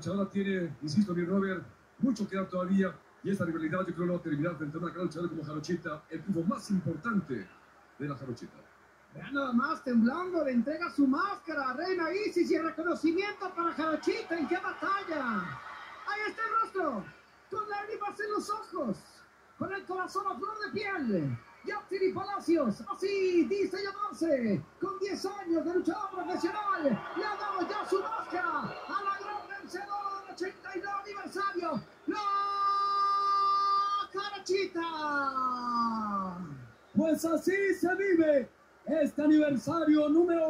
luchadora tiene, insisto, mi Robert, mucho que dar todavía. Y esta rivalidad yo creo no va a terminar frente a una gran luchadora como Jarochita, el triunfo más importante de la Jarochita. Vean nada más, temblando, le entrega su máscara a Reina Isis y el reconocimiento para Jarochita. ¿En qué batalla? Ahí está el rostro, con lágrimas en los ojos, con el corazón a flor de piel. Yatsiri Palacios, así dice llamarse, con 10 años de luchador profesional, 82 aniversario, la Jarochita. Pues así se vive este aniversario número